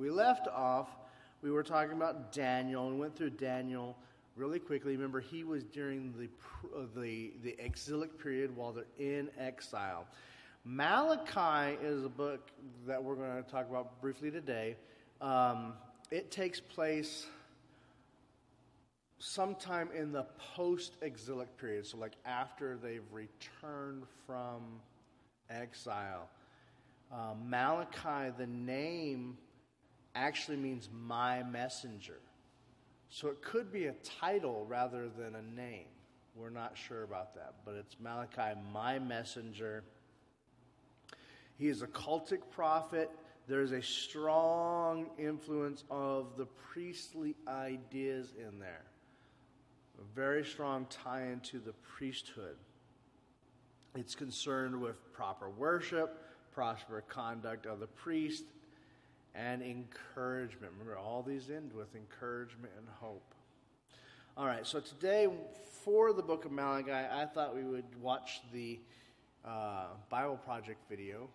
We left off, we were talking about Daniel and went through Daniel really quickly. Remember, he was during the, uh, the, the exilic period while they're in exile. Malachi is a book that we're going to talk about briefly today. Um, it takes place sometime in the post exilic period, so like after they've returned from exile. Uh, Malachi, the name actually means my messenger. So it could be a title rather than a name. We're not sure about that, but it's Malachi, my messenger. He is a cultic prophet. There's a strong influence of the priestly ideas in there, a very strong tie into the priesthood. It's concerned with proper worship, proper conduct of the priest, and encouragement. Remember, all these end with encouragement and hope. All right, so today, for the book of Malachi, I thought we would watch the uh, Bible Project video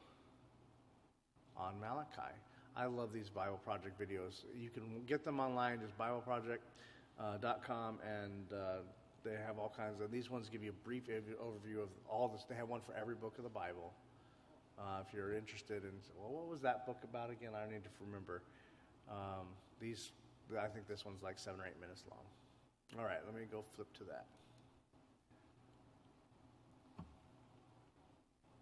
on Malachi. I love these Bible Project videos. You can get them online, just BibleProject.com, uh, and uh, they have all kinds of. These ones give you a brief overview of all this. They have one for every book of the Bible. Uh, if you're interested in, well, what was that book about again? I need to remember. Um, these, I think this one's like seven or eight minutes long. All right, let me go flip to that.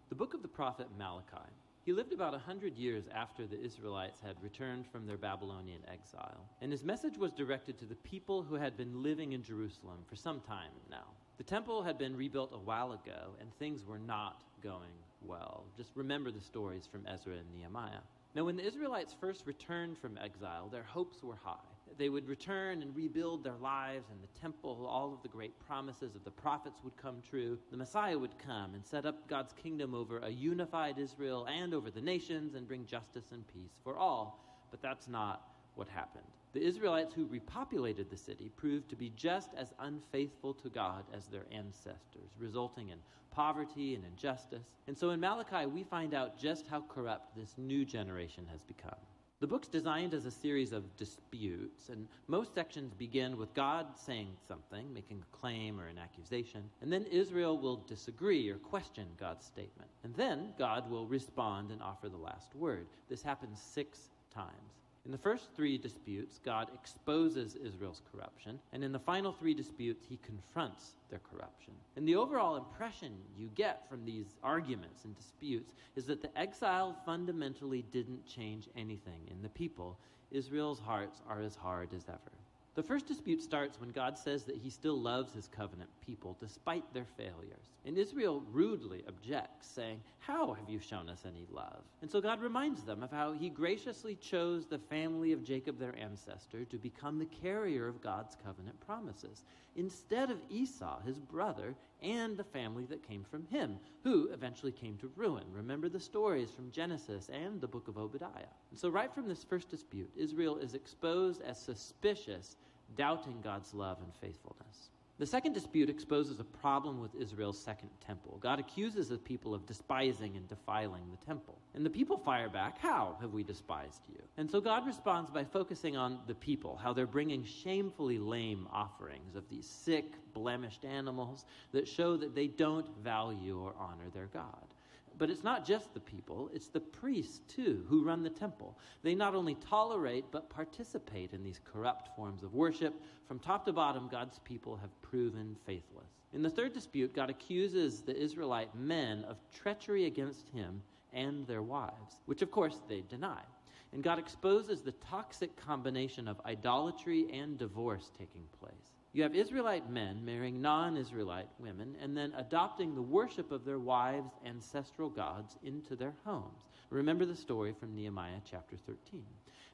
The book of the prophet Malachi. He lived about a hundred years after the Israelites had returned from their Babylonian exile, and his message was directed to the people who had been living in Jerusalem for some time now. The temple had been rebuilt a while ago, and things were not going well. Just remember the stories from Ezra and Nehemiah. Now, when the Israelites first returned from exile, their hopes were high. They would return and rebuild their lives and the temple, all of the great promises of the prophets would come true. The Messiah would come and set up God's kingdom over a unified Israel and over the nations and bring justice and peace for all. But that's not what happened. The Israelites who repopulated the city proved to be just as unfaithful to God as their ancestors, resulting in poverty and injustice. And so in Malachi, we find out just how corrupt this new generation has become. The book's designed as a series of disputes, and most sections begin with God saying something, making a claim or an accusation, and then Israel will disagree or question God's statement. And then God will respond and offer the last word. This happens six times. In the first three disputes, God exposes Israel's corruption, and in the final three disputes, he confronts their corruption. And the overall impression you get from these arguments and disputes is that the exile fundamentally didn't change anything in the people. Israel's hearts are as hard as ever. The first dispute starts when God says that he still loves his covenant people despite their failures. And Israel rudely objects, saying, How have you shown us any love? And so God reminds them of how he graciously chose the family of Jacob, their ancestor, to become the carrier of God's covenant promises, instead of Esau, his brother, and the family that came from him, who eventually came to ruin. Remember the stories from Genesis and the book of Obadiah. And so, right from this first dispute, Israel is exposed as suspicious, doubting God's love and faithfulness. The second dispute exposes a problem with Israel's second temple. God accuses the people of despising and defiling the temple. And the people fire back, How have we despised you? And so God responds by focusing on the people, how they're bringing shamefully lame offerings of these sick, blemished animals that show that they don't value or honor their God. But it's not just the people, it's the priests too who run the temple. They not only tolerate but participate in these corrupt forms of worship. From top to bottom, God's people have proven faithless. In the third dispute, God accuses the Israelite men of treachery against him and their wives, which of course they deny. And God exposes the toxic combination of idolatry and divorce taking place. You have Israelite men marrying non Israelite women and then adopting the worship of their wives' ancestral gods into their homes. Remember the story from Nehemiah chapter 13.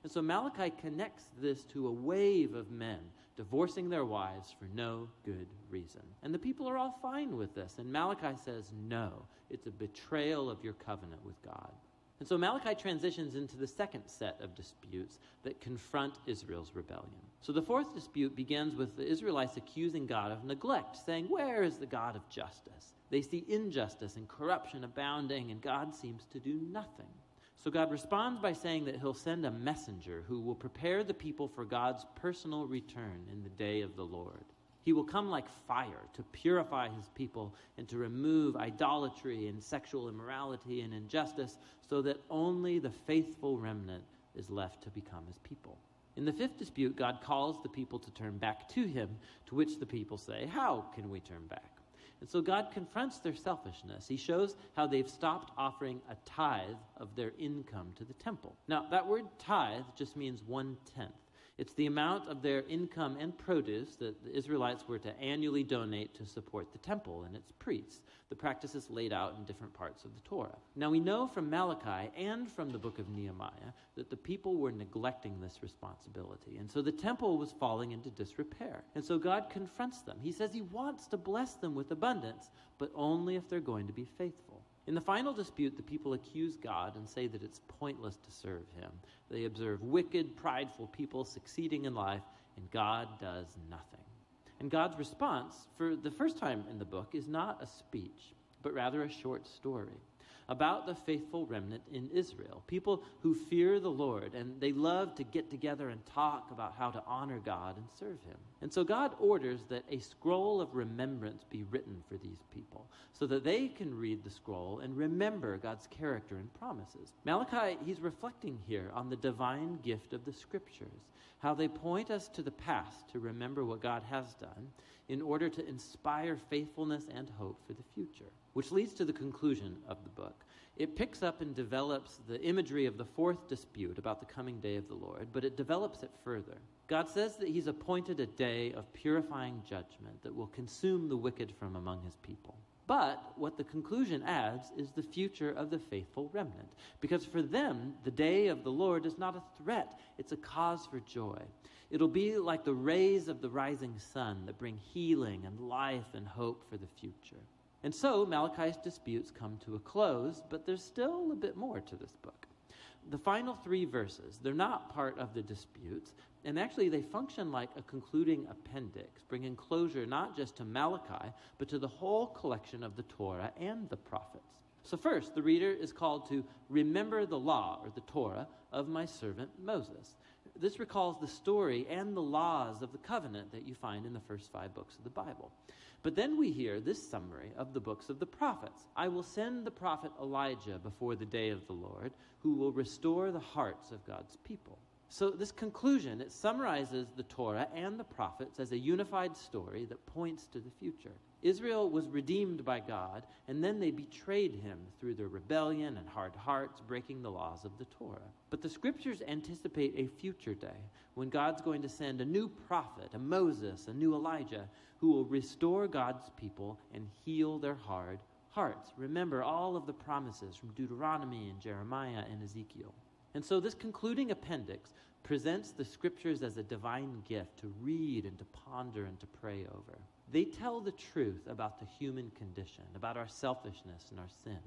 And so Malachi connects this to a wave of men divorcing their wives for no good reason. And the people are all fine with this. And Malachi says, no, it's a betrayal of your covenant with God. And so Malachi transitions into the second set of disputes that confront Israel's rebellion. So the fourth dispute begins with the Israelites accusing God of neglect, saying, Where is the God of justice? They see injustice and corruption abounding, and God seems to do nothing. So God responds by saying that he'll send a messenger who will prepare the people for God's personal return in the day of the Lord. He will come like fire to purify his people and to remove idolatry and sexual immorality and injustice so that only the faithful remnant is left to become his people. In the fifth dispute, God calls the people to turn back to him, to which the people say, How can we turn back? And so God confronts their selfishness. He shows how they've stopped offering a tithe of their income to the temple. Now, that word tithe just means one tenth. It's the amount of their income and produce that the Israelites were to annually donate to support the temple and its priests, the practices laid out in different parts of the Torah. Now we know from Malachi and from the book of Nehemiah that the people were neglecting this responsibility. And so the temple was falling into disrepair. And so God confronts them. He says he wants to bless them with abundance, but only if they're going to be faithful. In the final dispute, the people accuse God and say that it's pointless to serve him. They observe wicked, prideful people succeeding in life, and God does nothing. And God's response, for the first time in the book, is not a speech, but rather a short story about the faithful remnant in Israel, people who fear the Lord and they love to get together and talk about how to honor God and serve Him. And so God orders that a scroll of remembrance be written for these people so that they can read the scroll and remember God's character and promises. Malachi, he's reflecting here on the divine gift of the scriptures, how they point us to the past to remember what God has done in order to inspire faithfulness and hope for the future. Which leads to the conclusion of the book. It picks up and develops the imagery of the fourth dispute about the coming day of the Lord, but it develops it further. God says that He's appointed a day of purifying judgment that will consume the wicked from among His people. But what the conclusion adds is the future of the faithful remnant. Because for them, the day of the Lord is not a threat, it's a cause for joy. It'll be like the rays of the rising sun that bring healing and life and hope for the future. And so Malachi's disputes come to a close, but there's still a bit more to this book. The final three verses, they're not part of the disputes, and actually they function like a concluding appendix, bringing closure not just to Malachi, but to the whole collection of the Torah and the prophets. So, first, the reader is called to remember the law, or the Torah, of my servant Moses. This recalls the story and the laws of the covenant that you find in the first five books of the Bible. But then we hear this summary of the books of the prophets I will send the prophet Elijah before the day of the Lord, who will restore the hearts of God's people. So, this conclusion, it summarizes the Torah and the prophets as a unified story that points to the future. Israel was redeemed by God, and then they betrayed him through their rebellion and hard hearts, breaking the laws of the Torah. But the scriptures anticipate a future day when God's going to send a new prophet, a Moses, a new Elijah, who will restore God's people and heal their hard hearts. Remember all of the promises from Deuteronomy and Jeremiah and Ezekiel. And so this concluding appendix presents the scriptures as a divine gift to read and to ponder and to pray over. They tell the truth about the human condition, about our selfishness and our sin.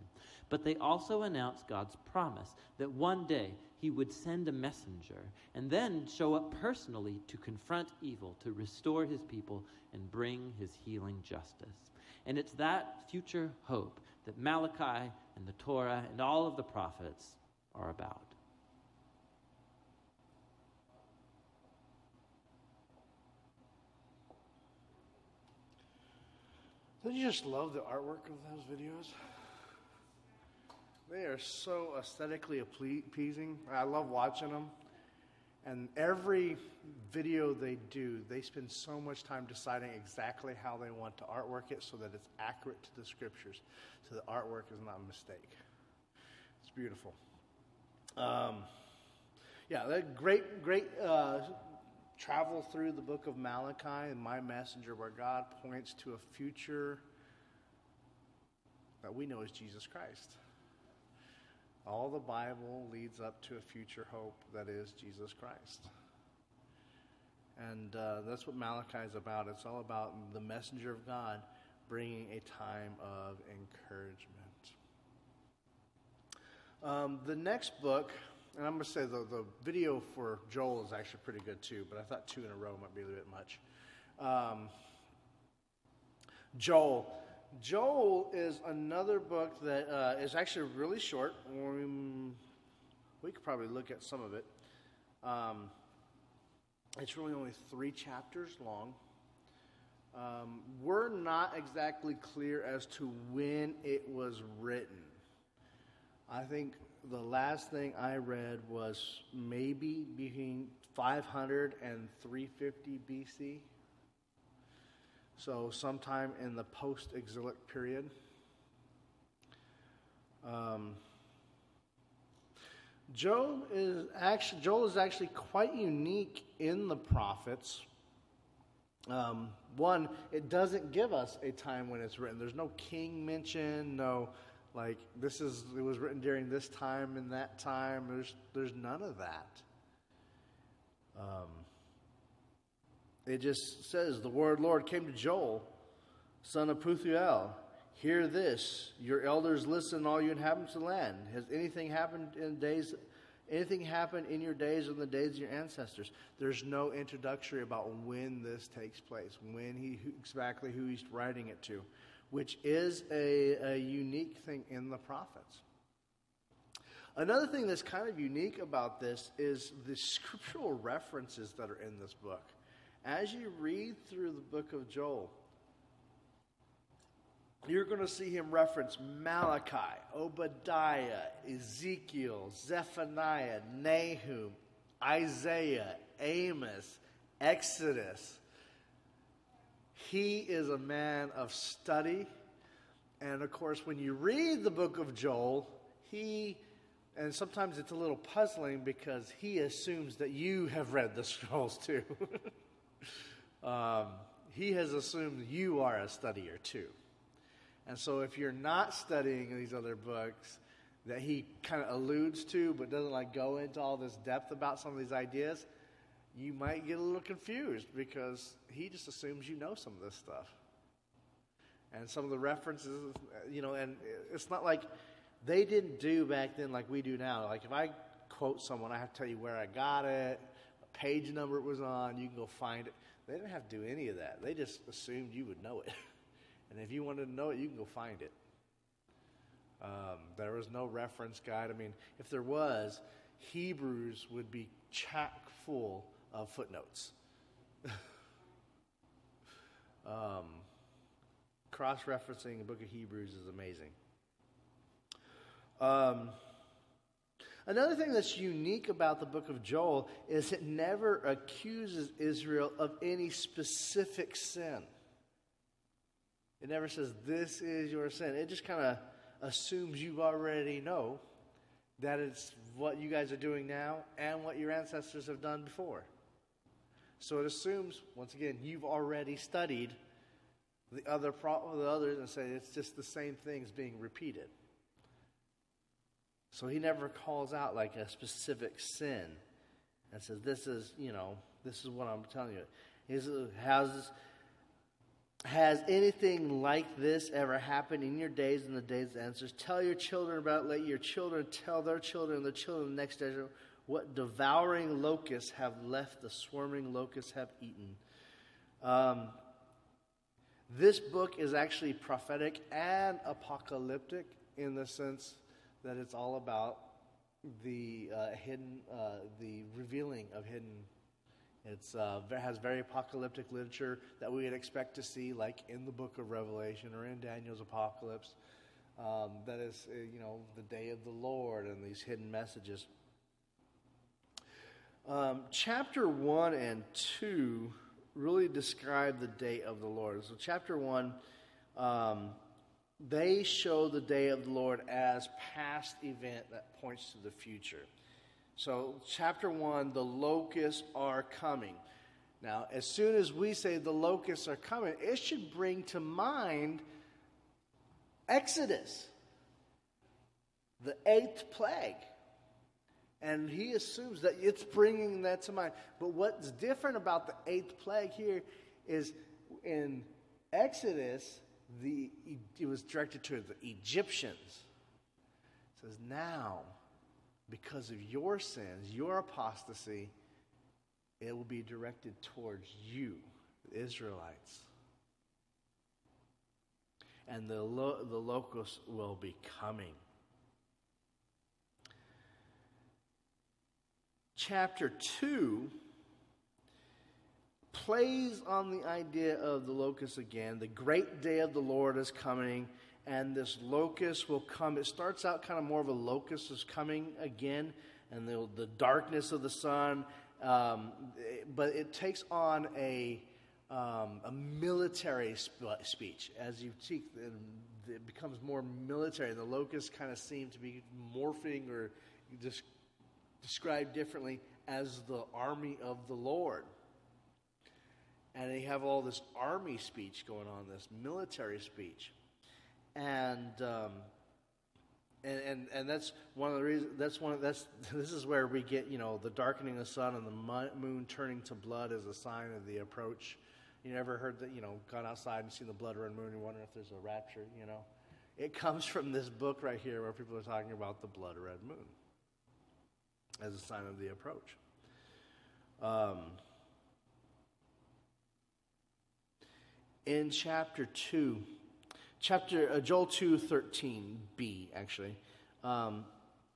But they also announce God's promise that one day he would send a messenger and then show up personally to confront evil, to restore his people, and bring his healing justice. And it's that future hope that Malachi and the Torah and all of the prophets are about. Don't you just love the artwork of those videos? They are so aesthetically appeasing. I love watching them. And every video they do, they spend so much time deciding exactly how they want to artwork it so that it's accurate to the scriptures, so the artwork is not a mistake. It's beautiful. Um, yeah, great, great uh, travel through the book of Malachi and my messenger, where God points to a future that we know is Jesus Christ. All the Bible leads up to a future hope that is Jesus Christ. And uh, that's what Malachi is about. It's all about the messenger of God bringing a time of encouragement. Um, the next book and I'm going to say the, the video for Joel is actually pretty good too, but I thought two in a row might be a little bit much. Um, Joel. Joel is another book that uh, is actually really short, um, we could probably look at some of it. Um, it's really only three chapters long. Um, we're not exactly clear as to when it was written. I think the last thing I read was maybe between 500 and 350 BC. So, sometime in the post exilic period. Um, Job is actually, Joel is actually quite unique in the prophets. Um, one, it doesn't give us a time when it's written. There's no king mentioned, no like this is it was written during this time and that time. There's there's none of that. Um, it just says the word Lord came to Joel, son of Pethuel. Hear this, your elders listen, all you inhabitants of the land. Has anything happened in days? Anything happened in your days or in the days of your ancestors? There's no introductory about when this takes place, when he exactly who he's writing it to, which is a, a unique thing in the prophets. Another thing that's kind of unique about this is the scriptural references that are in this book. As you read through the book of Joel, you're going to see him reference Malachi, Obadiah, Ezekiel, Zephaniah, Nahum, Isaiah, Amos, Exodus. He is a man of study. And of course, when you read the book of Joel, he, and sometimes it's a little puzzling because he assumes that you have read the scrolls too. um, he has assumed you are a studier too. And so if you're not studying these other books that he kind of alludes to but doesn't like go into all this depth about some of these ideas, you might get a little confused because he just assumes you know some of this stuff. And some of the references, you know, and it's not like they didn't do back then like we do now. Like if I quote someone, I have to tell you where I got it, what page number it was on, you can go find it. They didn't have to do any of that. They just assumed you would know it. And if you wanted to know it, you can go find it. Um, there was no reference guide. I mean, if there was, Hebrews would be chock full of footnotes. um, Cross referencing the book of Hebrews is amazing. Um, another thing that's unique about the book of Joel is it never accuses Israel of any specific sin. It never says, This is your sin. It just kind of assumes you already know that it's what you guys are doing now and what your ancestors have done before. So it assumes, once again, you've already studied the other the others and say it's just the same things being repeated. So he never calls out like a specific sin and says, "This is, you know, this is what I'm telling you." "How's has anything like this ever happened in your days and the days of ancestors? Tell your children about it. Let your children tell their children the children the next generation what devouring locusts have left, the swarming locusts have eaten. Um, this book is actually prophetic and apocalyptic in the sense that it's all about the uh, hidden, uh, the revealing of hidden it uh, has very apocalyptic literature that we would expect to see, like in the book of Revelation or in Daniel's Apocalypse. Um, that is, uh, you know, the day of the Lord and these hidden messages. Um, chapter 1 and 2 really describe the day of the Lord. So, chapter 1, um, they show the day of the Lord as past event that points to the future. So, chapter 1, the locusts are coming. Now, as soon as we say the locusts are coming, it should bring to mind Exodus, the eighth plague. And he assumes that it's bringing that to mind. But what's different about the eighth plague here is in Exodus, the, it was directed to the Egyptians. It says, now because of your sins, your apostasy, it will be directed towards you, the Israelites. And the, lo- the locusts will be coming. Chapter 2 plays on the idea of the locust again. The great day of the Lord is coming, and this locust will come. It starts out kind of more of a locust is coming again, and the, the darkness of the sun, um, but it takes on a, um, a military sp- speech. As you see, it becomes more military. The locusts kind of seem to be morphing or just described differently as the army of the Lord and they have all this army speech going on, this military speech, and um, and, and and that's one of the reasons. That's one. Of, that's this is where we get you know the darkening of the sun and the moon turning to blood as a sign of the approach. You never heard that you know gone outside and seen the blood red moon and wonder if there's a rapture. You know, it comes from this book right here where people are talking about the blood red moon as a sign of the approach. Um, in chapter 2, chapter uh, Joel 2 13b, actually, um,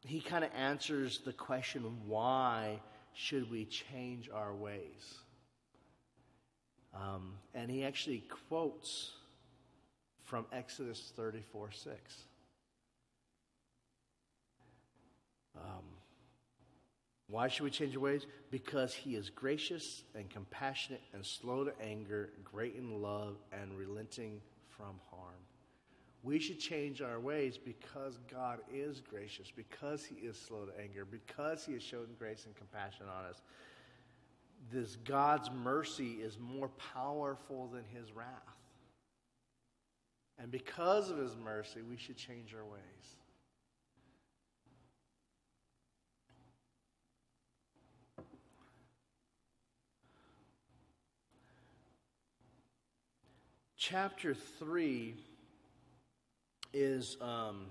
he kind of answers the question why should we change our ways? Um, and he actually quotes from Exodus 34 6. Why should we change our ways? Because he is gracious and compassionate and slow to anger, great in love, and relenting from harm. We should change our ways because God is gracious, because he is slow to anger, because he has shown grace and compassion on us. This God's mercy is more powerful than his wrath. And because of his mercy, we should change our ways. Chapter 3 is um,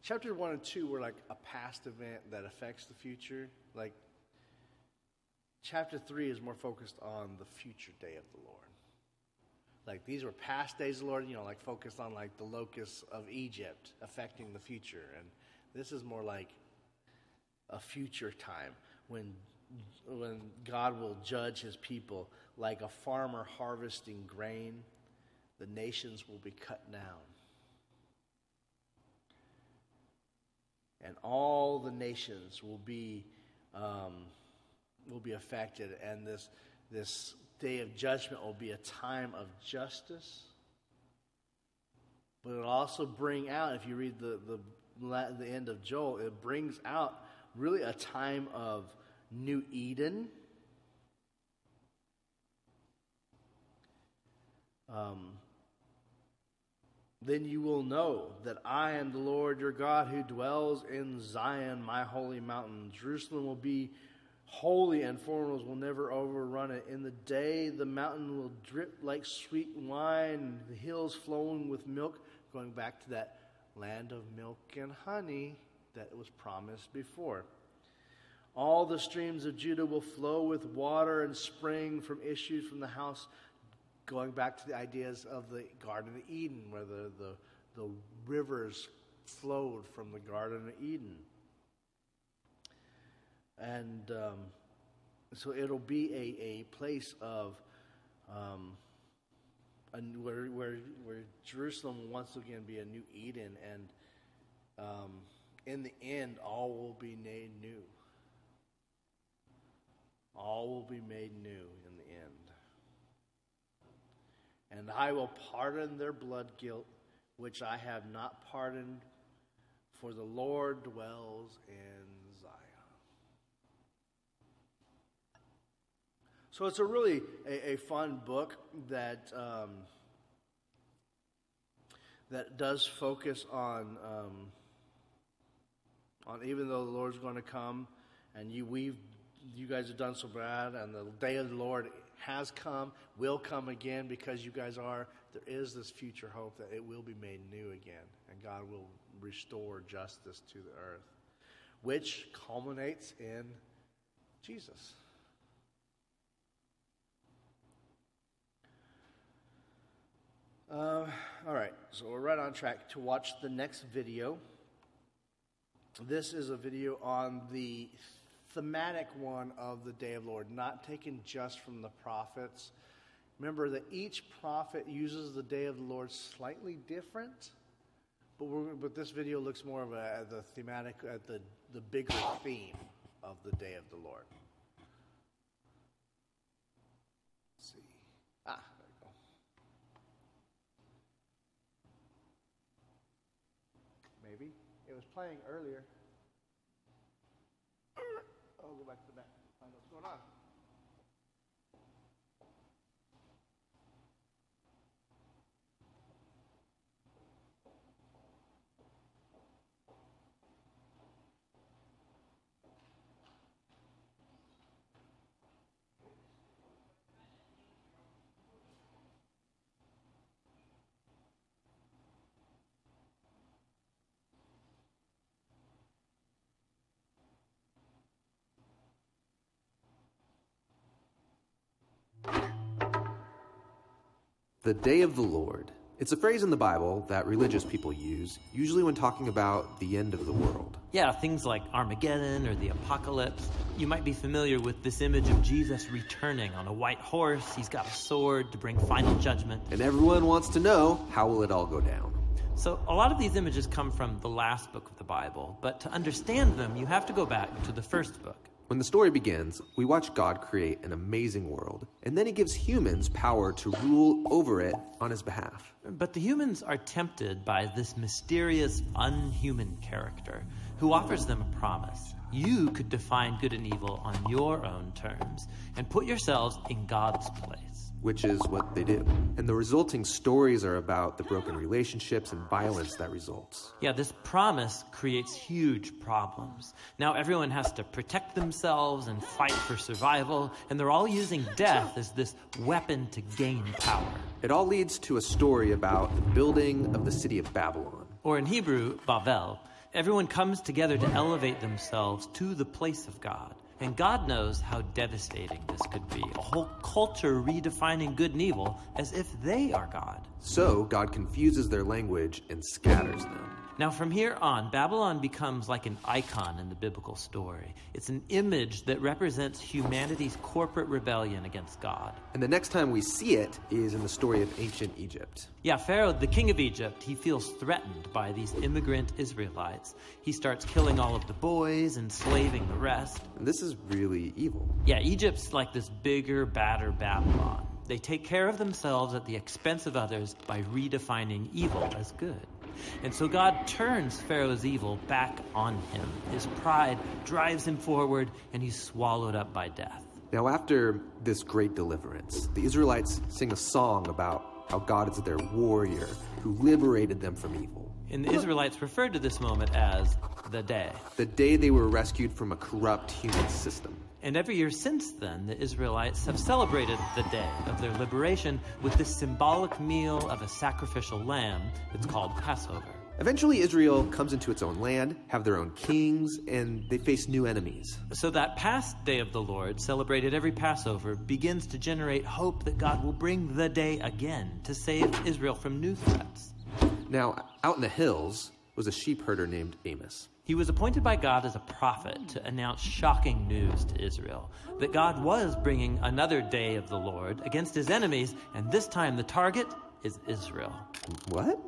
chapter 1 and 2 were like a past event that affects the future. Like chapter 3 is more focused on the future day of the lord. Like these were past days of the lord you know like focused on like the locusts of egypt affecting the future. And this is more like a future time when when god will judge his people like a farmer harvesting grain, the nations will be cut down. And all the nations will be, um, will be affected, and this, this day of judgment will be a time of justice. But it'll also bring out, if you read the, the, the end of Joel, it brings out really a time of new Eden Um, then you will know that I am the Lord your God who dwells in Zion, my holy mountain. Jerusalem will be holy, and foreigners will never overrun it. In the day, the mountain will drip like sweet wine, the hills flowing with milk, going back to that land of milk and honey that was promised before. All the streams of Judah will flow with water and spring from issues from the house going back to the ideas of the Garden of Eden, where the, the, the rivers flowed from the Garden of Eden. And um, so it'll be a, a place of um, where, where, where Jerusalem will once again be a new Eden, and um, in the end, all will be made new. All will be made new in the end and I will pardon their blood guilt, which I have not pardoned, for the Lord dwells in Zion. So it's a really a, a fun book that um, that does focus on um, on even though the Lord's going to come, and you we you guys have done so bad, and the day of the Lord has come, will come again because you guys are. There is this future hope that it will be made new again, and God will restore justice to the earth, which culminates in Jesus. Uh, all right, so we're right on track to watch the next video. this is a video on the thematic one of the day of the Lord, not taken just from the prophets. Remember that each prophet uses the day of the Lord slightly different, but, but this video looks more of a, at the thematic, at the, the bigger theme of the day of the Lord. Let's see. Ah, there we go. Maybe. It was playing earlier. The day of the Lord. It's a phrase in the Bible that religious people use, usually when talking about the end of the world. Yeah, things like Armageddon or the apocalypse. You might be familiar with this image of Jesus returning on a white horse. He's got a sword to bring final judgment. And everyone wants to know how will it all go down? So, a lot of these images come from the last book of the Bible, but to understand them, you have to go back to the first book. When the story begins, we watch God create an amazing world, and then he gives humans power to rule over it on his behalf. But the humans are tempted by this mysterious, unhuman character who offers them a promise. You could define good and evil on your own terms and put yourselves in God's place. Which is what they do. And the resulting stories are about the broken relationships and violence that results. Yeah, this promise creates huge problems. Now everyone has to protect themselves and fight for survival, and they're all using death as this weapon to gain power. It all leads to a story about the building of the city of Babylon. Or in Hebrew, Bavel. Everyone comes together to elevate themselves to the place of God. And God knows how devastating this could be. A whole culture redefining good and evil as if they are God. So God confuses their language and scatters them. Now, from here on, Babylon becomes like an icon in the biblical story. It's an image that represents humanity's corporate rebellion against God. And the next time we see it is in the story of ancient Egypt. Yeah, Pharaoh, the king of Egypt, he feels threatened by these immigrant Israelites. He starts killing all of the boys, enslaving the rest. And this is really evil. Yeah, Egypt's like this bigger, badder Babylon. They take care of themselves at the expense of others by redefining evil as good. And so God turns Pharaoh's evil back on him. His pride drives him forward, and he's swallowed up by death. Now, after this great deliverance, the Israelites sing a song about how God is their warrior who liberated them from evil. And the Israelites referred to this moment as the day. The day they were rescued from a corrupt human system. And every year since then, the Israelites have celebrated the day of their liberation with this symbolic meal of a sacrificial lamb that's called Passover. Eventually, Israel comes into its own land, have their own kings, and they face new enemies. So that past day of the Lord, celebrated every Passover, begins to generate hope that God will bring the day again to save Israel from new threats. Now, out in the hills was a sheep herder named Amos. He was appointed by God as a prophet to announce shocking news to Israel that God was bringing another day of the Lord against his enemies, and this time the target is Israel. What?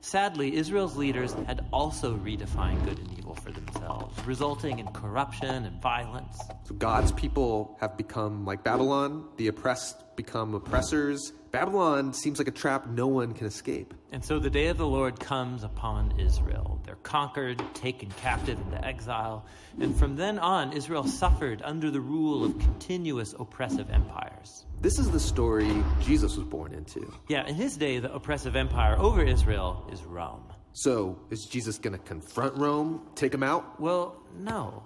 Sadly, Israel's leaders had also redefined good and evil for themselves, resulting in corruption and violence. So God's people have become like Babylon, the oppressed become oppressors. Babylon seems like a trap no one can escape. And so the day of the Lord comes upon Israel. They're conquered, taken captive into exile, and from then on, Israel suffered under the rule of continuous oppressive empires. This is the story Jesus was born into. Yeah, in his day, the oppressive empire over Israel is Rome. So, is Jesus going to confront Rome, take him out? Well, no.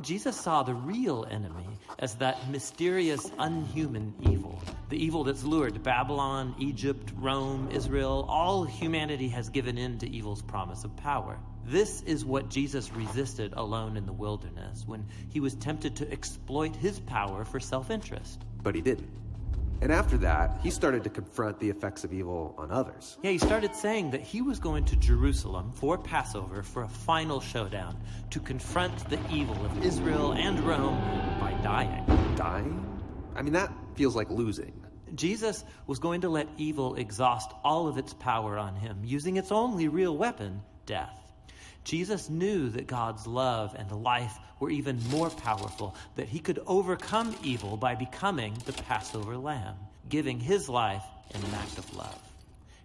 Jesus saw the real enemy as that mysterious, unhuman evil. The evil that's lured Babylon, Egypt, Rome, Israel, all humanity has given in to evil's promise of power. This is what Jesus resisted alone in the wilderness when he was tempted to exploit his power for self interest. But he didn't. And after that, he started to confront the effects of evil on others. Yeah, he started saying that he was going to Jerusalem for Passover for a final showdown to confront the evil of Israel and Rome by dying. Dying? I mean, that feels like losing. Jesus was going to let evil exhaust all of its power on him, using its only real weapon, death. Jesus knew that God's love and life were even more powerful, that he could overcome evil by becoming the Passover lamb, giving his life in an act of love.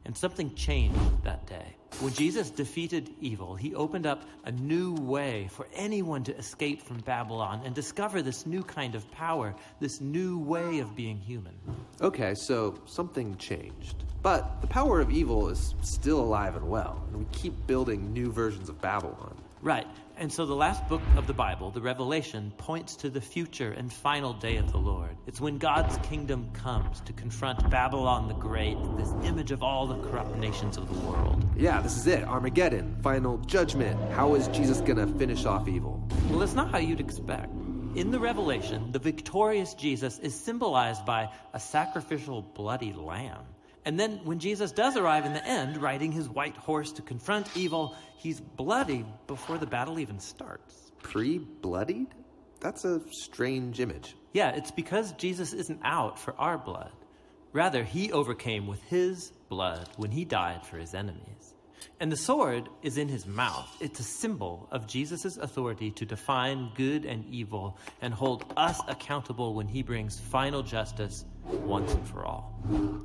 And something changed that day. When Jesus defeated evil, he opened up a new way for anyone to escape from Babylon and discover this new kind of power, this new way of being human. Okay, so something changed. But the power of evil is still alive and well, and we keep building new versions of Babylon. Right. And so the last book of the Bible, the Revelation, points to the future and final day of the Lord. It's when God's kingdom comes to confront Babylon the Great, this image of all the corrupt nations of the world. Yeah, this is it Armageddon, final judgment. How is Jesus gonna finish off evil? Well, it's not how you'd expect. In the Revelation, the victorious Jesus is symbolized by a sacrificial bloody lamb. And then when Jesus does arrive in the end, riding his white horse to confront evil, he's bloody before the battle even starts. Pre bloodied? That's a strange image. Yeah, it's because Jesus isn't out for our blood. Rather, he overcame with his blood when he died for his enemies. And the sword is in his mouth. It's a symbol of Jesus' authority to define good and evil and hold us accountable when he brings final justice once and for all.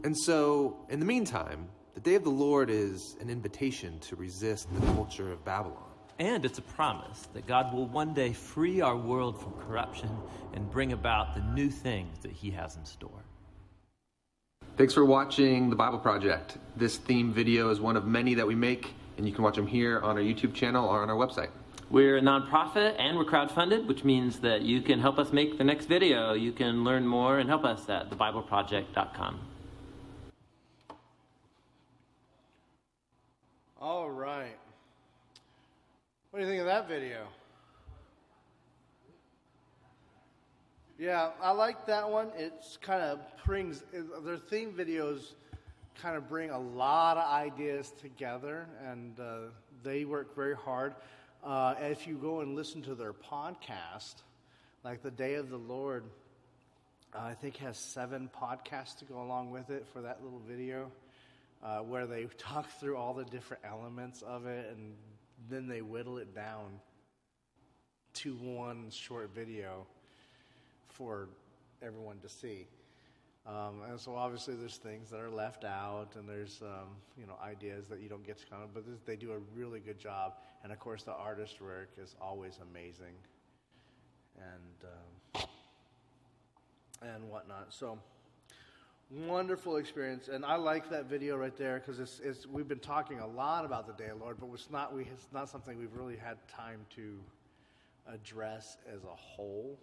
And so, in the meantime, the day of the Lord is an invitation to resist the culture of Babylon. And it's a promise that God will one day free our world from corruption and bring about the new things that he has in store. Thanks for watching the Bible Project. This theme video is one of many that we make, and you can watch them here on our YouTube channel or on our website. We're a nonprofit and we're crowdfunded, which means that you can help us make the next video. You can learn more and help us at thebibleproject.com. All right. What do you think of that video? Yeah, I like that one. It's kind of brings their theme videos kind of bring a lot of ideas together, and uh, they work very hard. Uh, if you go and listen to their podcast, like the Day of the Lord, uh, I think has seven podcasts to go along with it for that little video, uh, where they talk through all the different elements of it, and then they whittle it down to one short video for everyone to see. Um, and so obviously there's things that are left out, and there's um, you know ideas that you don't get to of, but this, they do a really good job. And of course, the artist work is always amazing, and um, and whatnot. So wonderful experience, and I like that video right there because it's, it's we've been talking a lot about the Day of Lord, but it's not we it's not something we've really had time to address as a whole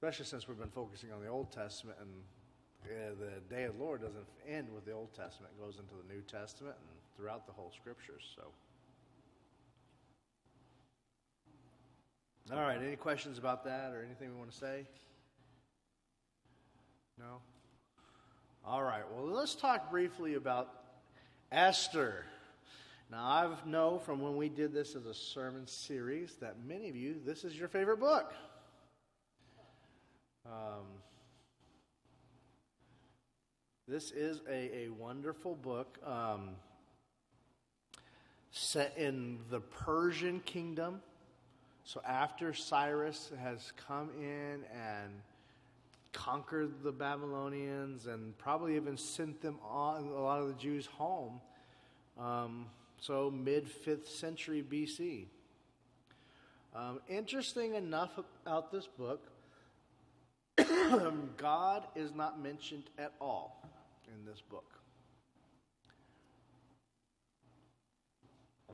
especially since we've been focusing on the Old Testament and uh, the day of the Lord doesn't end with the Old Testament, it goes into the New Testament and throughout the whole scriptures. So, all right, any questions about that or anything we want to say? No? All right, well, let's talk briefly about Esther. Now, I know from when we did this as a sermon series that many of you, this is your favorite book. Um, this is a, a wonderful book um, set in the Persian kingdom. So after Cyrus has come in and conquered the Babylonians and probably even sent them on a lot of the Jews home. Um, so mid fifth century BC. Um, interesting enough about this book, God is not mentioned at all in this book.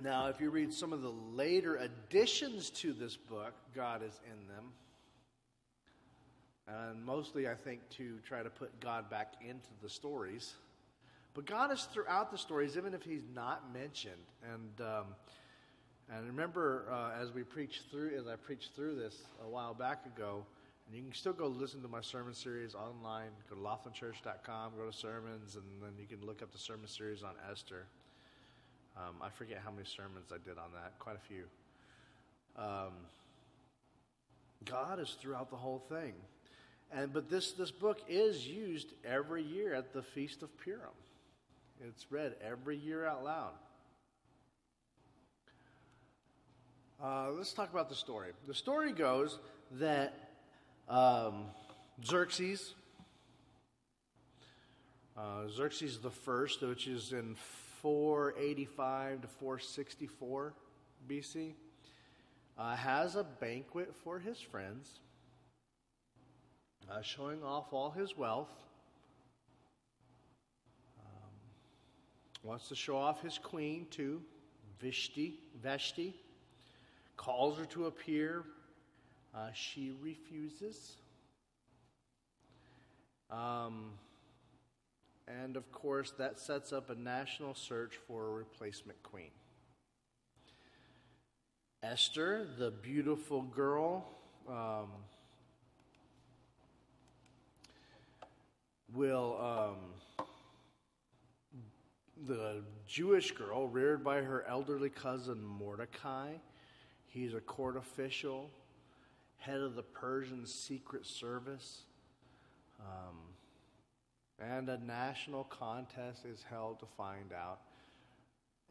Now, if you read some of the later additions to this book, God is in them. And mostly, I think, to try to put God back into the stories. But God is throughout the stories, even if He's not mentioned. And um, and remember, uh, as we preached through, as I preached through this a while back ago, And you can still go listen to my sermon series online. Go to laughlinchurch.com, go to sermons, and then you can look up the sermon series on Esther. Um, I forget how many sermons I did on that, quite a few. Um, God is throughout the whole thing. And, but this, this book is used every year at the Feast of Purim. It's read every year out loud. Uh, let's talk about the story. The story goes that um, Xerxes, uh, Xerxes the first, which is in 485 to 464 BC, uh, has a banquet for his friends, uh, showing off all his wealth. Um, wants to show off his queen too, Vishti. Vashti calls her to appear. Uh, she refuses. Um, and of course, that sets up a national search for a replacement queen. Esther, the beautiful girl, um, will, um, the Jewish girl reared by her elderly cousin Mordecai, he's a court official, head of the Persian secret service. Um, and a national contest is held to find out.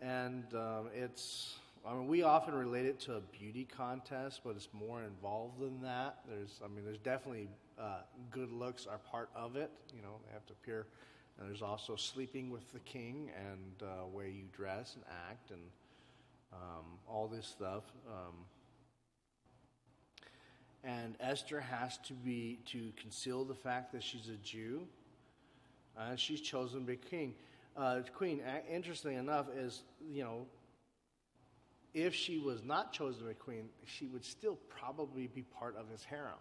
And um, it's, I mean, we often relate it to a beauty contest, but it's more involved than that. There's, I mean, there's definitely uh, good looks are part of it. You know, they have to appear. And there's also sleeping with the king and uh, way you dress and act and um, all this stuff. Um, and Esther has to be to conceal the fact that she's a Jew uh, she's chosen to be king. Uh, queen, interestingly enough, is, you know, if she was not chosen to be queen, she would still probably be part of his harem.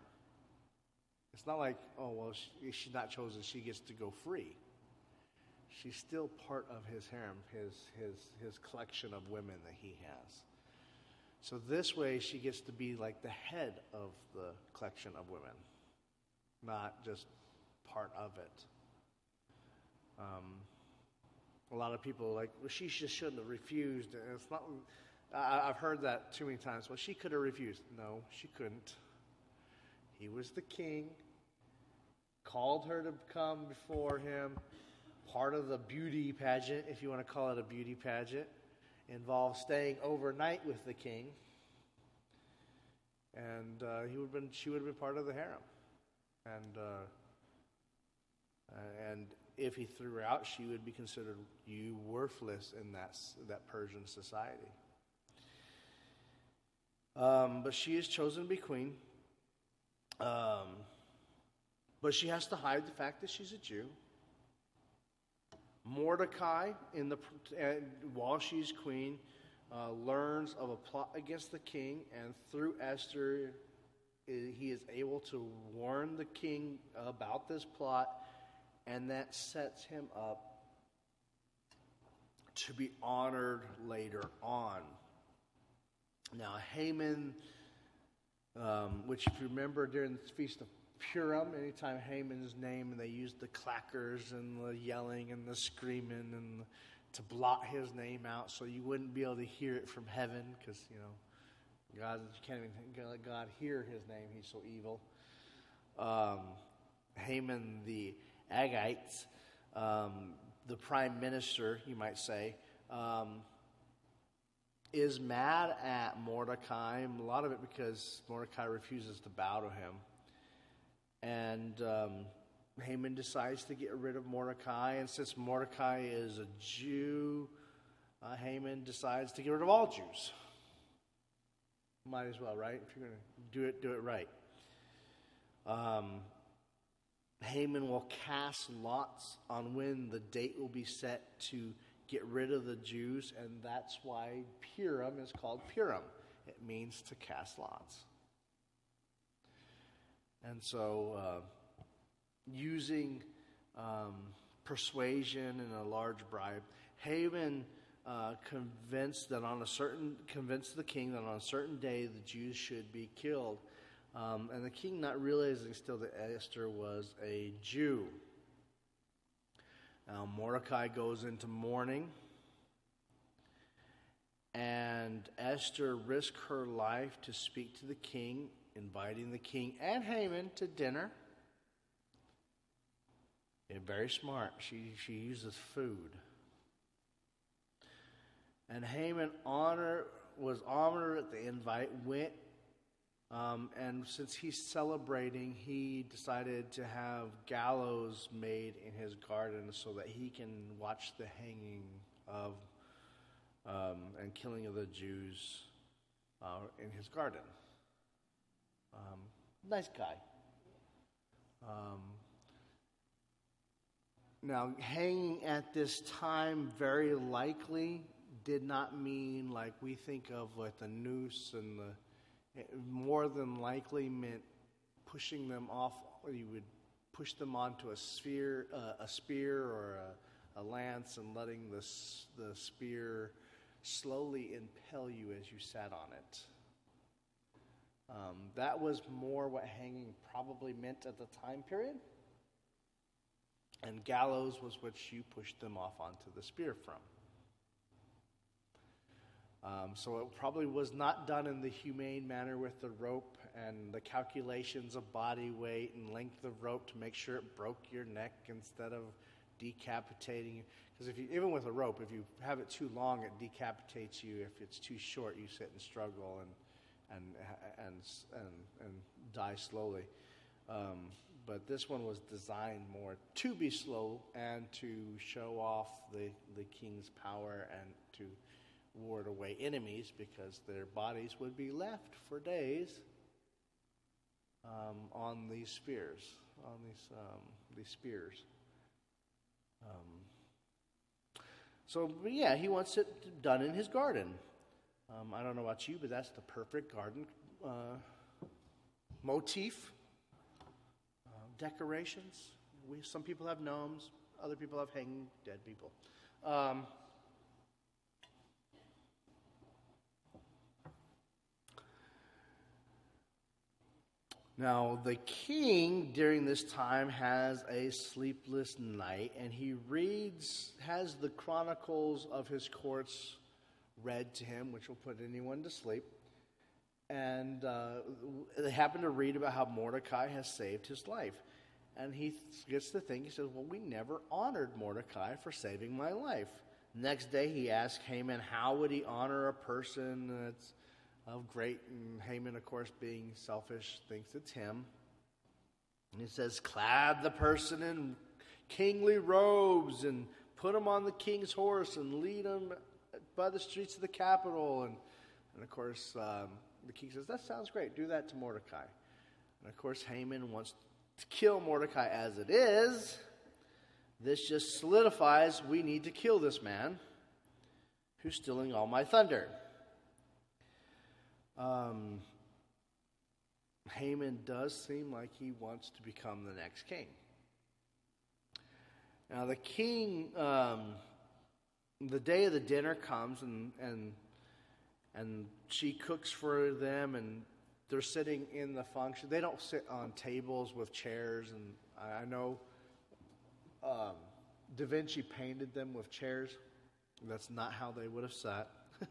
It's not like, oh, well, she, she's not chosen, she gets to go free. She's still part of his harem, his, his, his collection of women that he has. So this way, she gets to be like the head of the collection of women, not just part of it. Um, a lot of people are like, well, she just shouldn't have refused. And it's not. I, I've heard that too many times. Well, she could have refused. No, she couldn't. He was the king. Called her to come before him. Part of the beauty pageant, if you want to call it a beauty pageant, involved staying overnight with the king. And uh, he would have been, she would have been part of the harem. And, uh, and if he threw her out, she would be considered you worthless in that, that Persian society. Um, but she is chosen to be queen. Um, but she has to hide the fact that she's a Jew. Mordecai, in the, while she's queen, uh, learns of a plot against the king, and through Esther, he is able to warn the king about this plot and that sets him up to be honored later on. Now, Haman, um, which, if you remember during the Feast of Purim, anytime Haman's name, and they used the clackers and the yelling and the screaming and to blot his name out so you wouldn't be able to hear it from heaven because, you know, God, you can't even let God hear his name. He's so evil. Um, Haman, the Agagites, um, the prime minister, you might say, um, is mad at Mordecai. A lot of it because Mordecai refuses to bow to him. And um, Haman decides to get rid of Mordecai. And since Mordecai is a Jew, uh, Haman decides to get rid of all Jews. Might as well, right? If you're going to do it, do it right. Um, Haman will cast lots on when the date will be set to get rid of the Jews, and that's why Purim is called Purim. It means to cast lots. And so, uh, using um, persuasion and a large bribe, Haman uh, convinced that on a certain convinced the king that on a certain day the Jews should be killed. Um, and the king, not realizing still that Esther was a Jew. Now, Mordecai goes into mourning, and Esther risks her life to speak to the king, inviting the king and Haman to dinner. And very smart. She, she uses food. And Haman honor, was honored at the invite, went um, and since he's celebrating, he decided to have gallows made in his garden so that he can watch the hanging of um, and killing of the Jews uh, in his garden. Um, nice guy. Um, now, hanging at this time very likely did not mean like we think of like the noose and the it more than likely meant pushing them off, or you would push them onto a sphere, uh, a spear or a, a, lance, and letting the, the spear slowly impel you as you sat on it. Um, that was more what hanging probably meant at the time period. And gallows was what you pushed them off onto the spear from. Um, so it probably was not done in the humane manner with the rope and the calculations of body weight and length of rope to make sure it broke your neck instead of decapitating you. Because if you, even with a rope, if you have it too long, it decapitates you. If it's too short, you sit and struggle and and and and, and die slowly. Um, but this one was designed more to be slow and to show off the the king's power and to ward away enemies because their bodies would be left for days um, on these spears, on these um, these spears. Um, so yeah, he wants it done in his garden. Um, I don't know about you, but that's the perfect garden uh, motif. Uh, decorations. We, some people have gnomes. Other people have hanging dead people. Um, Now, the king during this time has a sleepless night, and he reads, has the chronicles of his courts read to him, which will put anyone to sleep. And uh, they happen to read about how Mordecai has saved his life. And he gets to think, he says, Well, we never honored Mordecai for saving my life. Next day, he asks Haman, How would he honor a person that's of great, and Haman, of course, being selfish, thinks it's him. And he says, Clad the person in kingly robes and put him on the king's horse and lead him by the streets of the capital. And, and of course, um, the king says, That sounds great. Do that to Mordecai. And of course, Haman wants to kill Mordecai as it is. This just solidifies we need to kill this man who's stealing all my thunder. Um, Haman does seem like he wants to become the next king. Now, the king, um, the day of the dinner comes, and, and, and she cooks for them, and they're sitting in the function. They don't sit on tables with chairs, and I know um, Da Vinci painted them with chairs. That's not how they would have sat.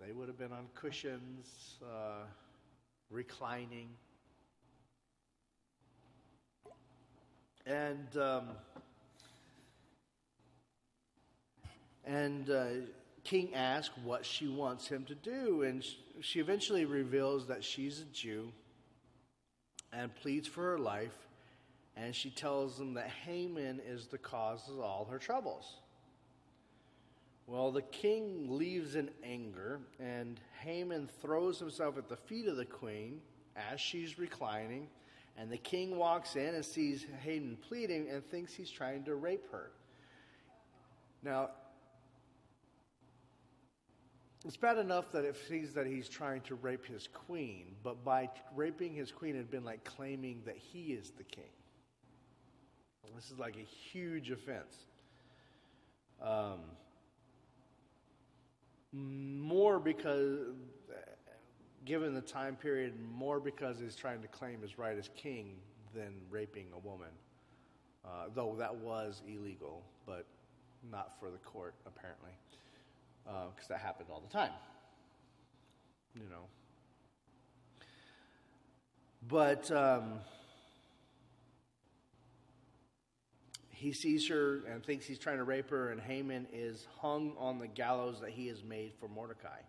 They would have been on cushions, uh, reclining. And um, and uh, King asks what she wants him to do, and she eventually reveals that she's a Jew and pleads for her life. And she tells him that Haman is the cause of all her troubles. Well, the king leaves in anger, and Haman throws himself at the feet of the queen as she's reclining. And the king walks in and sees Haman pleading and thinks he's trying to rape her. Now, it's bad enough that it sees that he's trying to rape his queen, but by raping his queen, it had been like claiming that he is the king. This is like a huge offense. Um, more because given the time period, more because he's trying to claim his right as king than raping a woman. Uh, though that was illegal, but not for the court, apparently, because uh, that happened all the time. You know. But um, he sees her and thinks he's trying to rape her, and Haman is hung on the gallows that he has made for Mordecai.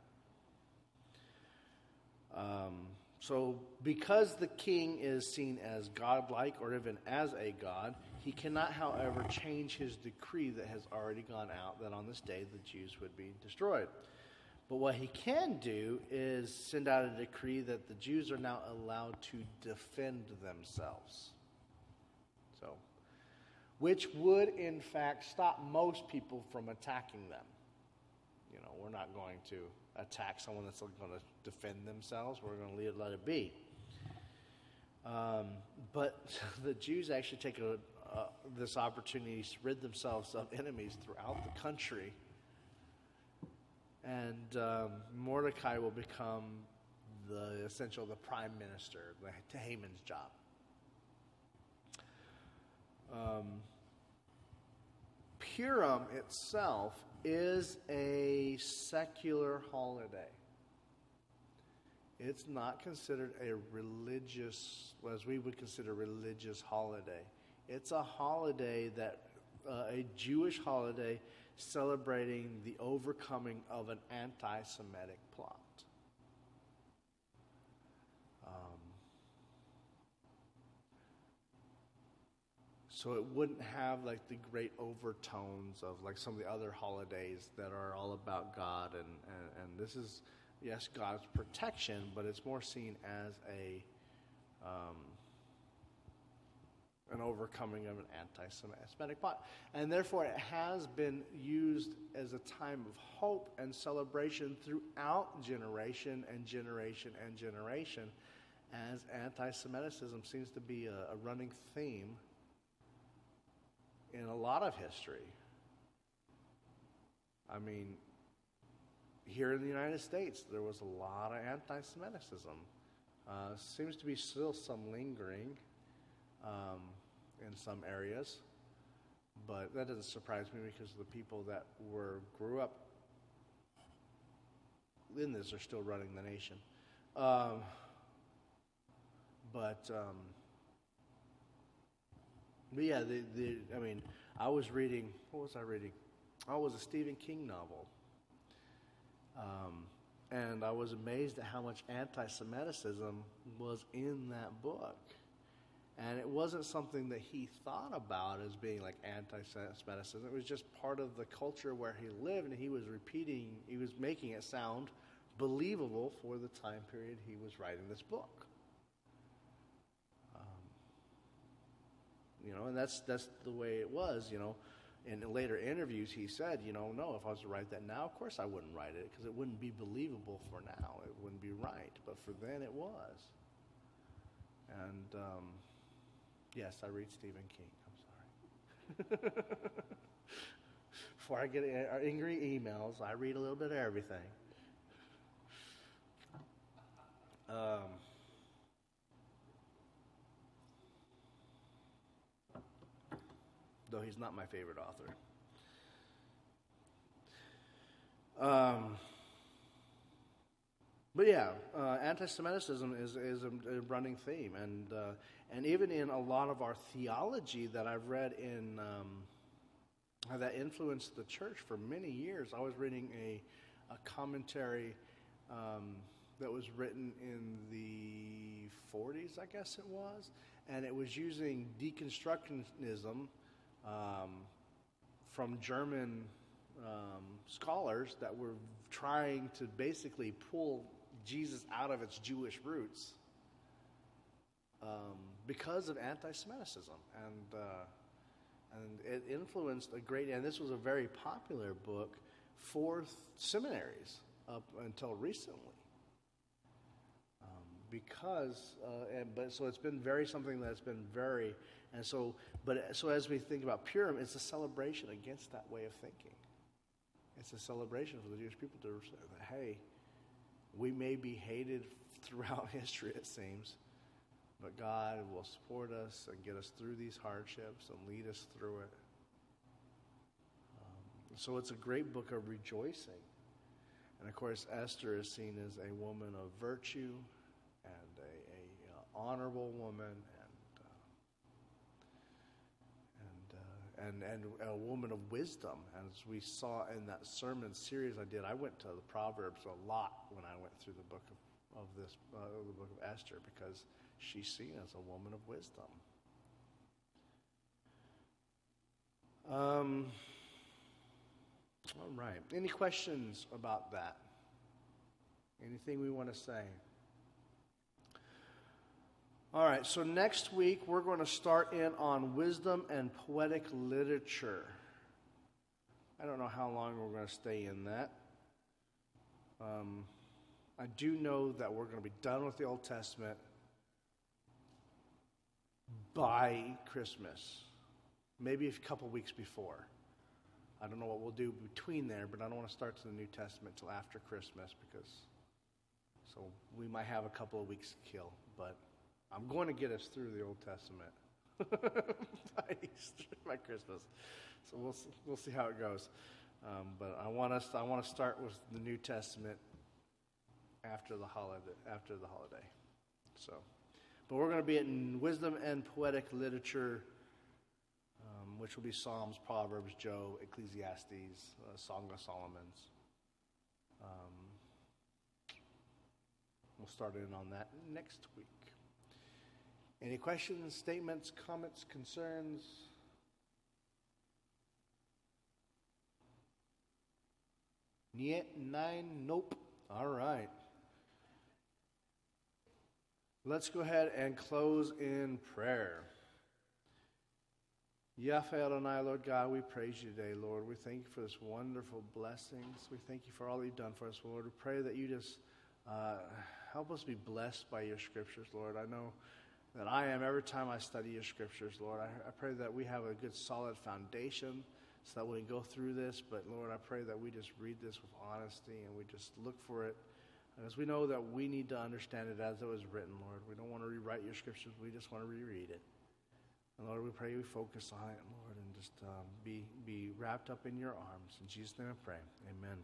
Um, so, because the king is seen as godlike or even as a god, he cannot, however, change his decree that has already gone out that on this day the Jews would be destroyed. But what he can do is send out a decree that the Jews are now allowed to defend themselves. So, which would in fact stop most people from attacking them. You know, we're not going to attack someone that's going to defend themselves. We're going to let it be. Um, but the Jews actually take a, uh, this opportunity to rid themselves of enemies throughout the country. And um, Mordecai will become the essential, the prime minister, to Haman's job. Um, Purim itself is a secular holiday. It's not considered a religious, as we would consider religious holiday. It's a holiday that, uh, a Jewish holiday celebrating the overcoming of an anti Semitic plot. So it wouldn't have like the great overtones of like some of the other holidays that are all about God and, and, and this is yes God's protection, but it's more seen as a um, an overcoming of an anti-Semitic plot, and therefore it has been used as a time of hope and celebration throughout generation and generation and generation, as anti-Semitism seems to be a, a running theme in a lot of history. I mean, here in the United States, there was a lot of anti Semitism. Uh, seems to be still some lingering um, in some areas, but that doesn't surprise me because the people that were grew up in this are still running the nation. Um, but um, but yeah, the, the, I mean, I was reading, what was I reading? Oh, it was a Stephen King novel. Um, and I was amazed at how much anti Semitism was in that book. And it wasn't something that he thought about as being like anti Semitism. It was just part of the culture where he lived, and he was repeating, he was making it sound believable for the time period he was writing this book. you know, and that's that's the way it was, you know. In later interviews, he said, you know, no, if I was to write that now, of course I wouldn't write it because it wouldn't be believable for now. It wouldn't be right, but for then it was. And um, yes, I read Stephen King. I'm sorry. Before I get angry emails, I read a little bit of everything. Um, though he's not my favorite author. Um, but yeah, uh, anti-Semitism is, is a, a, running theme, and uh, and even in a lot of our theology that I've read in um, that influenced the church for many years. I was reading a a commentary um, that was written in the 40s, I guess it was, and it was using deconstructionism um, from German um, scholars that were trying to basically pull Jesus out of its Jewish roots um, because of anti-Semitism, and uh, and it influenced a great. And this was a very popular book for seminaries up until recently. Um, because, uh, and, but so it's been very something that's been very and so, but so as we think about Purim, it's a celebration against that way of thinking. It's a celebration for the Jewish people to say, hey, we may be hated throughout history, it seems. But God will support us and get us through these hardships and lead us through it. Um, so it's a great book of rejoicing. And of course, Esther is seen as a woman of virtue and a, a uh, honorable woman and, and a woman of wisdom. As we saw in that sermon series I did, I went to the Proverbs a lot when I went through the book of, of this, uh, the book of Esther, because she's seen as a woman of wisdom. Um, all right. Any questions about that? Anything we want to say? All right, so next week we're going to start in on wisdom and poetic literature. I don't know how long we're going to stay in that. Um, I do know that we're going to be done with the Old Testament by Christmas, maybe a couple weeks before. I don't know what we'll do between there, but I don't want to start to the New Testament till after Christmas because so we might have a couple of weeks to kill, but I'm going to get us through the Old Testament by Easter, by Christmas. So we'll we'll see how it goes. Um, but I want us I want to start with the New Testament after the holiday after the holiday. So, but we're going to be in wisdom and poetic literature which will be Psalms, Proverbs, Job, Ecclesiastes, uh, Song of Solomon's. Um, we'll start in on that next week. Any questions, statements, comments, concerns? Niet, nine, nope. All right. Let's go ahead and close in prayer. Yahweh Adonai, Lord God, we praise you today, Lord. We thank you for this wonderful blessings. We thank you for all you've done for us, Lord. We pray that you just uh, help us be blessed by your scriptures, Lord. I know that I am every time I study your scriptures, Lord. I, I pray that we have a good, solid foundation so that we can go through this. But, Lord, I pray that we just read this with honesty and we just look for it. As we know that we need to understand it as it was written, Lord. We don't want to rewrite your scriptures, we just want to reread it. And Lord, we pray we focus on it, Lord, and just um, be, be wrapped up in your arms. In Jesus' name I pray. Amen.